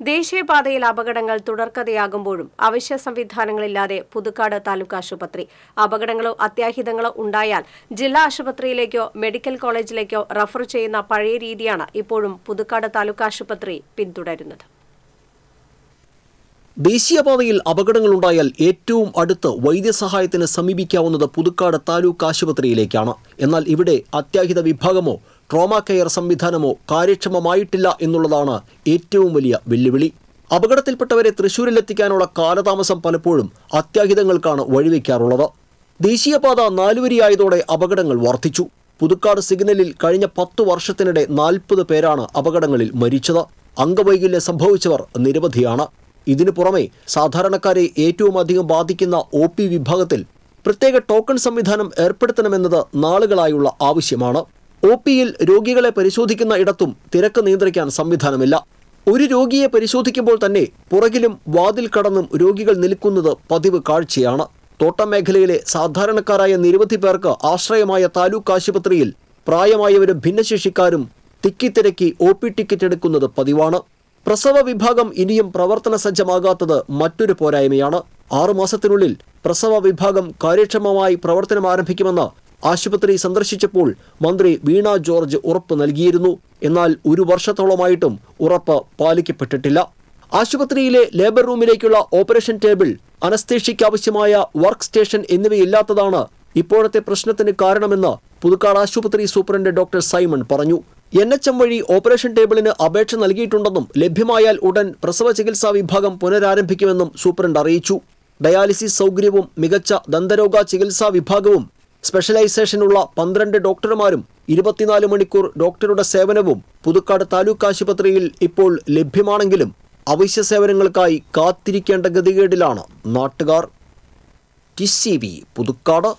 ദേശീയപാതയിൽ അപകടങ്ങൾ തുടർക്കഥയാകുമ്പോഴും അവശ്യ സംവിധാനങ്ങളില്ലാതെ പുതുക്കാട് താലൂക്ക് ആശുപത്രി. അപകടങ്ങളോ അത്യാഹിതങ്ങളോ ഉണ്ടായാൽ ജില്ലാ ആശുപത്രിയിലേക്കോ മെഡിക്കൽ കോളേജിലേക്കോ റഫർ ചെയ്യുന്ന പഴയ രീതിയാണ് ഇപ്പോഴും പുതുക്കാട് താലൂക്ക് ആശുപത്രി പിന്തുടരുന്നത്. ദേശീയപാതയിൽ അപകടങ്ങളുണ്ടായാൽ ഏറ്റവും അടുത്ത് വൈദ്യസഹായത്തിന് സമീപിക്കാവുന്നത് പുതുക്കാട് താലൂക്ക് ആശുപത്രിയിലേക്കാണ്. എന്നാൽ ഇവിടെ അത്യാഹിത വിഭാഗമോ ട്രോമ കെയർ സംവിധാനമോ കാര്യക്ഷമമായിട്ടില്ല എന്നുള്ളതാണ് ഏറ്റവും വലിയ വെല്ലുവിളി. അപകടത്തിൽപ്പെട്ടവരെ തൃശൂരിലെത്തിക്കാനുള്ള കാലതാമസം പലപ്പോഴും അത്യാഹിതങ്ങൾക്കാണ് വഴിവെക്കാറുള്ളത്. ദേശീയപാത നാലുവരിയായതോടെ അപകടങ്ങൾ വർദ്ധിച്ചു. പുതുക്കാട് സിഗ്നലിൽ കഴിഞ്ഞ പത്തു വർഷത്തിനിടെ നാൽപ്പത് പേരാണ് അപകടങ്ങളിൽ മരിച്ചത്. അംഗവൈകല്യം സംഭവിച്ചവർ നിരവധിയാണ്. ഇതിനു പുറമെ സാധാരണക്കാരെ ഏറ്റവും അധികം ബാധിക്കുന്ന ഒ വിഭാഗത്തിൽ പ്രത്യേക ടോക്കൺ സംവിധാനം ഏർപ്പെടുത്തണമെന്നത് നാളുകളായുള്ള ആവശ്യമാണ്. ഒ പിയിൽ രോഗികളെ പരിശോധിക്കുന്ന ഇടത്തും തിരക്ക് നിയന്ത്രിക്കാൻ സംവിധാനമില്ല. ഒരു രോഗിയെ പരിശോധിക്കുമ്പോൾ തന്നെ പുറകിലും വാതിൽ കടന്നും രോഗികൾ നിൽക്കുന്നത് പതിവ് കാഴ്ചയാണ്. തോട്ടം മേഖലയിലെ സാധാരണക്കാരായ നിരവധി പേർക്ക് ആശ്രയമായ താലൂക്ക് ആശുപത്രിയിൽ പ്രായമായവരും ഭിന്നശേഷിക്കാരും തിക്കിത്തിരക്കി ഒ പി ടിക്കറ്റ് എടുക്കുന്നത് പതിവാണ്. പ്രസവ വിഭാഗം ഇനിയും പ്രവർത്തന സജ്ജമാകാത്തത് മറ്റൊരു പോരായ്മയാണ്. ആറുമാസത്തിനുള്ളിൽ പ്രസവ വിഭാഗം കാര്യക്ഷമമായി പ്രവർത്തനം ആരംഭിക്കുമെന്ന് ആശുപത്രി സന്ദർശിച്ചപ്പോൾ മന്ത്രി വീണ ജോർജ് ഉറപ്പ് നൽകിയിരുന്നു. എന്നാൽ ഒരു വർഷത്തോളമായിട്ടും ഉറപ്പ് പാലിക്കപ്പെട്ടിട്ടില്ല. ആശുപത്രിയിലെ ലേബർ റൂമിലേക്കുള്ള ഓപ്പറേഷൻ ടേബിൾ അനസ്തേഷ്യയ്ക്ക് ആവശ്യമായ വർക്ക് സ്റ്റേഷൻ എന്നിവയില്ലാത്തതാണ് ഇപ്പോഴത്തെ പ്രശ്നത്തിന് കാരണമെന്ന് പുതുക്കാട് ആശുപത്രി സൂപ്രണ്ട് ഡോക്ടർ സൈമൺ പറഞ്ഞു. എൻ എച്ച് എം വഴി ഓപ്പറേഷൻ ടേബിളിന് അപേക്ഷ നൽകിയിട്ടുണ്ടെന്നും ലഭ്യമായാൽ ഉടൻ പ്രസവ ചികിത്സാ വിഭാഗം പുനരാരംഭിക്കുമെന്നും സൂപ്രണ്ട് അറിയിച്ചു. ഡയാലിസിസ് സൗകര്യവും മികച്ച ദന്തരോഗ ചികിത്സാ വിഭാഗവും സ്പെഷ്യലൈസേഷനുള്ള പന്ത്രണ്ട് ഡോക്ടർമാരും ഇരുപത്തിനാല് മണിക്കൂർ ഡോക്ടറുടെ സേവനവും പുതുക്കാട് താലൂക്ക് ആശുപത്രിയിൽ ഇപ്പോൾ ലഭ്യമാണെങ്കിലും അവശ്യ സേവനങ്ങൾക്കായി കാത്തിരിക്കേണ്ട ഗതികേടിലാണ് നാട്ടുകാർ. T C V Puthukkad.